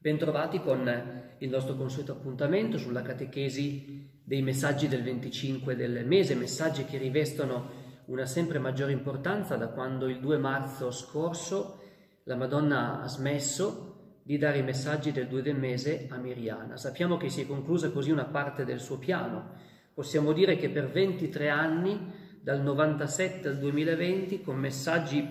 Bentrovati con il nostro consueto appuntamento sulla catechesi dei messaggi del 25 del mese, messaggi che rivestono una sempre maggiore importanza da quando il 2 marzo scorso la Madonna ha smesso di dare i messaggi del 2 del mese a Miriana. Sappiamo che si è conclusa così una parte del suo piano. Possiamo dire che per 23 anni, dal 97 al 2020, con messaggi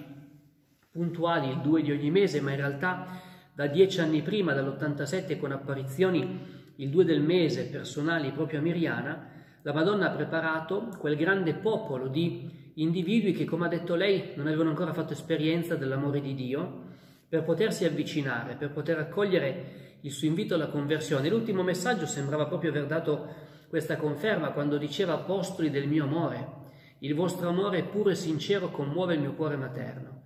puntuali il 2 di ogni mese, ma in realtà da dieci anni prima, dall'87, con apparizioni il 2 del mese personali proprio a Miriana, la Madonna ha preparato quel grande popolo di individui che, come ha detto lei, non avevano ancora fatto esperienza dell'amore di Dio, per potersi avvicinare, per poter accogliere il suo invito alla conversione. L'ultimo messaggio sembrava proprio aver dato questa conferma quando diceva apostoli del mio amore, il vostro amore puro e sincero commuove il mio cuore materno.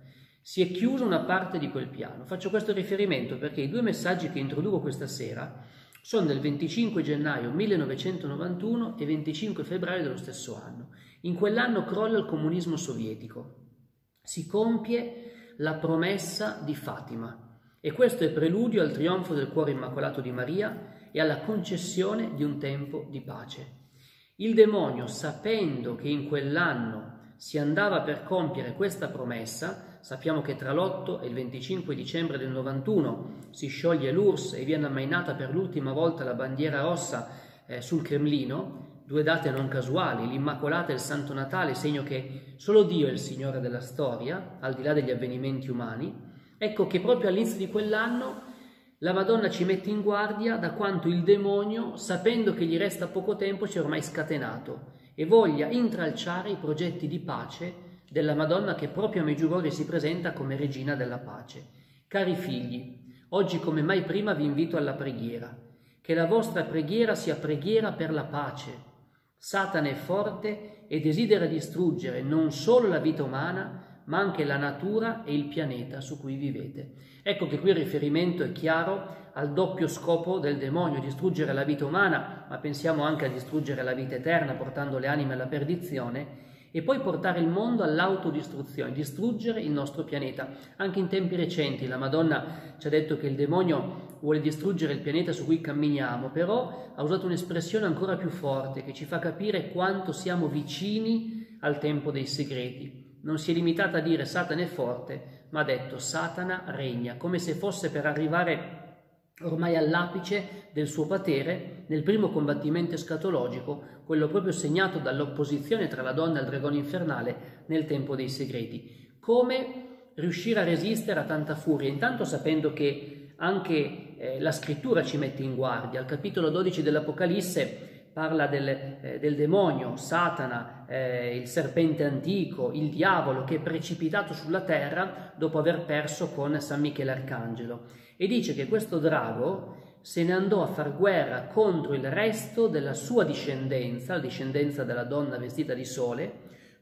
Si è chiusa una parte di quel piano. Faccio questo riferimento perché i due messaggi che introduco questa sera sono del 25 gennaio 1991 e 25 febbraio dello stesso anno. In quell'anno crolla il comunismo sovietico. Si compie la promessa di Fatima e questo è preludio al trionfo del cuore immacolato di Maria e alla concessione di un tempo di pace. Il demonio, sapendo che in quell'anno si andava per compiere questa promessa, sappiamo che tra l'8 e il 25 dicembre del 91 si scioglie l'URSS e viene ammainata per l'ultima volta la bandiera rossa eh, sul Cremlino, due date non casuali, l'Immacolata e il Santo Natale, segno che solo Dio è il Signore della storia, al di là degli avvenimenti umani, ecco che proprio all'inizio di quell'anno la Madonna ci mette in guardia da quanto il demonio, sapendo che gli resta poco tempo, ci è ormai scatenato e voglia intralciare i progetti di pace della Madonna che proprio a Meggiugorje si presenta come regina della pace. Cari figli, oggi come mai prima vi invito alla preghiera, che la vostra preghiera sia preghiera per la pace. Satana è forte e desidera distruggere non solo la vita umana, ma anche la natura e il pianeta su cui vivete. Ecco che qui il riferimento è chiaro al doppio scopo del demonio, distruggere la vita umana, ma pensiamo anche a distruggere la vita eterna, portando le anime alla perdizione, e poi portare il mondo all'autodistruzione, distruggere il nostro pianeta. Anche in tempi recenti la Madonna ci ha detto che il demonio vuole distruggere il pianeta su cui camminiamo, però ha usato un'espressione ancora più forte che ci fa capire quanto siamo vicini al tempo dei segreti. Non si è limitata a dire Satana è forte, ma ha detto Satana regna, come se fosse per arrivare ormai all'apice del suo potere nel primo combattimento escatologico, quello proprio segnato dall'opposizione tra la donna e il dragone infernale nel tempo dei segreti. Come riuscire a resistere a tanta furia, intanto sapendo che anche eh, la scrittura ci mette in guardia. Al capitolo 12 dell'Apocalisse parla del, eh, del demonio, Satana, eh, il serpente antico, il diavolo che è precipitato sulla terra dopo aver perso con San Michele Arcangelo e dice che questo drago se ne andò a far guerra contro il resto della sua discendenza, la discendenza della donna vestita di sole,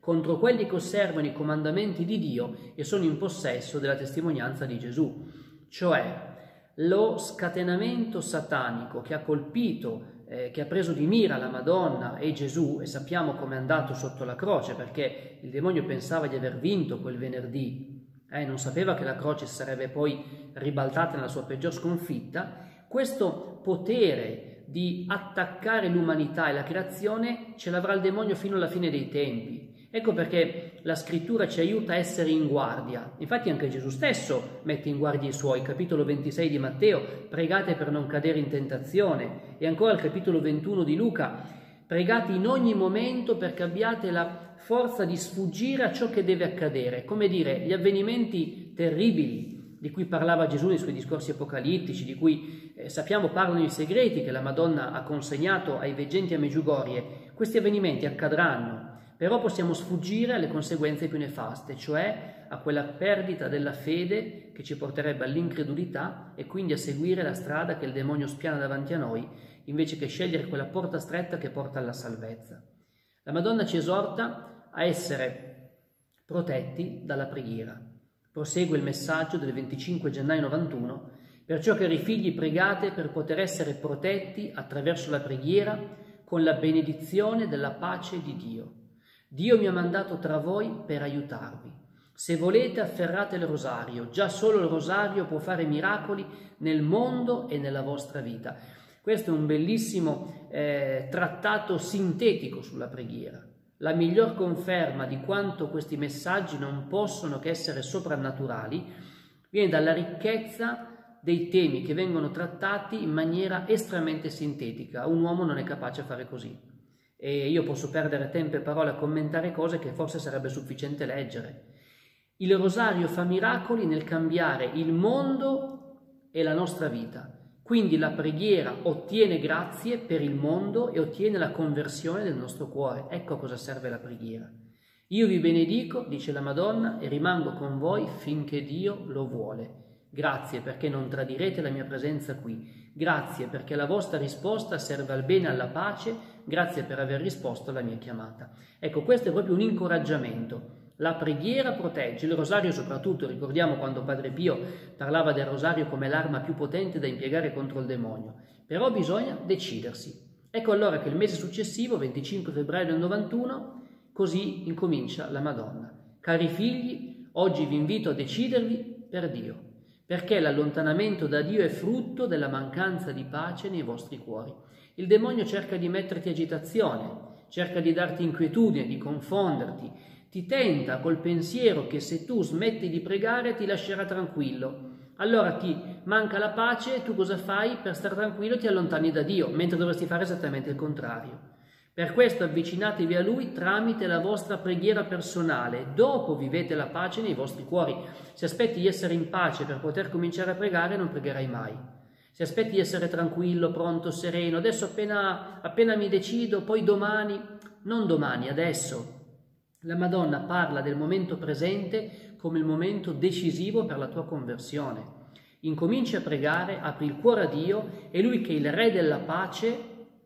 contro quelli che osservano i comandamenti di Dio e sono in possesso della testimonianza di Gesù. Cioè, lo scatenamento satanico che ha colpito eh, che ha preso di mira la Madonna e Gesù, e sappiamo come è andato sotto la croce, perché il demonio pensava di aver vinto quel venerdì, eh, non sapeva che la croce sarebbe poi ribaltata nella sua peggior sconfitta, questo potere di attaccare l'umanità e la creazione ce l'avrà il demonio fino alla fine dei tempi. Ecco perché la scrittura ci aiuta a essere in guardia. Infatti anche Gesù stesso mette in guardia i suoi, capitolo 26 di Matteo, pregate per non cadere in tentazione. E ancora il capitolo 21 di Luca, pregate in ogni momento perché abbiate la forza di sfuggire a ciò che deve accadere. Come dire, gli avvenimenti terribili di cui parlava Gesù nei suoi discorsi apocalittici, di cui eh, sappiamo parlano i segreti che la Madonna ha consegnato ai veggenti a Meggiugorie, questi avvenimenti accadranno però possiamo sfuggire alle conseguenze più nefaste, cioè a quella perdita della fede che ci porterebbe all'incredulità e quindi a seguire la strada che il demonio spiana davanti a noi, invece che scegliere quella porta stretta che porta alla salvezza. La Madonna ci esorta a essere protetti dalla preghiera. Prosegue il messaggio del 25 gennaio 91, perciò cari figli pregate per poter essere protetti attraverso la preghiera con la benedizione della pace di Dio. Dio mi ha mandato tra voi per aiutarvi. Se volete afferrate il rosario, già solo il rosario può fare miracoli nel mondo e nella vostra vita. Questo è un bellissimo eh, trattato sintetico sulla preghiera. La miglior conferma di quanto questi messaggi non possono che essere soprannaturali viene dalla ricchezza dei temi che vengono trattati in maniera estremamente sintetica. Un uomo non è capace a fare così. E io posso perdere tempo e parole a commentare cose che forse sarebbe sufficiente leggere. Il rosario fa miracoli nel cambiare il mondo e la nostra vita. Quindi la preghiera ottiene grazie per il mondo e ottiene la conversione del nostro cuore. Ecco a cosa serve la preghiera. Io vi benedico, dice la Madonna, e rimango con voi finché Dio lo vuole. Grazie perché non tradirete la mia presenza qui. Grazie perché la vostra risposta serve al bene e alla pace. Grazie per aver risposto alla mia chiamata. Ecco, questo è proprio un incoraggiamento. La preghiera protegge, il rosario soprattutto, ricordiamo quando Padre Pio parlava del rosario come l'arma più potente da impiegare contro il demonio, però bisogna decidersi. Ecco allora che il mese successivo, 25 febbraio del 91, così incomincia la Madonna. Cari figli, oggi vi invito a decidervi per Dio, perché l'allontanamento da Dio è frutto della mancanza di pace nei vostri cuori. Il demonio cerca di metterti agitazione, cerca di darti inquietudine, di confonderti, ti tenta col pensiero che se tu smetti di pregare ti lascerà tranquillo. Allora ti manca la pace e tu cosa fai? Per stare tranquillo ti allontani da Dio, mentre dovresti fare esattamente il contrario. Per questo avvicinatevi a Lui tramite la vostra preghiera personale, dopo vivete la pace nei vostri cuori. Se aspetti di essere in pace per poter cominciare a pregare non pregherai mai. Se aspetti di essere tranquillo, pronto, sereno, adesso appena, appena mi decido, poi domani, non domani, adesso, la Madonna parla del momento presente come il momento decisivo per la tua conversione. Incominci a pregare, apri il cuore a Dio e Lui che è il Re della pace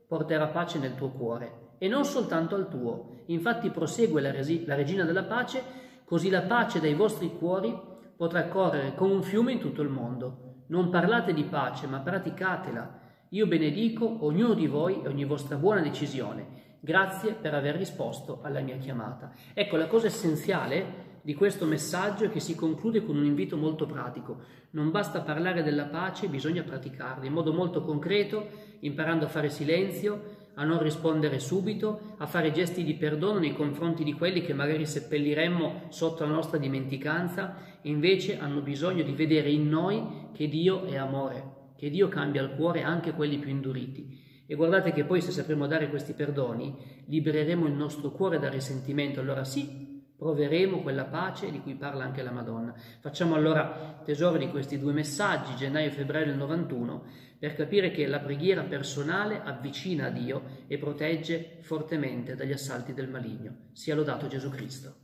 porterà pace nel tuo cuore e non soltanto al tuo. Infatti prosegue la, resi- la Regina della pace, così la pace dai vostri cuori potrà correre come un fiume in tutto il mondo. Non parlate di pace, ma praticatela. Io benedico ognuno di voi e ogni vostra buona decisione Grazie per aver risposto alla mia chiamata. Ecco, la cosa essenziale di questo messaggio è che si conclude con un invito molto pratico. Non basta parlare della pace, bisogna praticarla in modo molto concreto, imparando a fare silenzio, a non rispondere subito, a fare gesti di perdono nei confronti di quelli che magari seppelliremmo sotto la nostra dimenticanza, invece hanno bisogno di vedere in noi che Dio è amore, che Dio cambia il cuore anche quelli più induriti. E guardate che poi se sapremo dare questi perdoni, libereremo il nostro cuore dal risentimento. Allora sì, proveremo quella pace di cui parla anche la Madonna. Facciamo allora tesoro di questi due messaggi, gennaio e febbraio del 91, per capire che la preghiera personale avvicina a Dio e protegge fortemente dagli assalti del maligno. Sia lodato Gesù Cristo.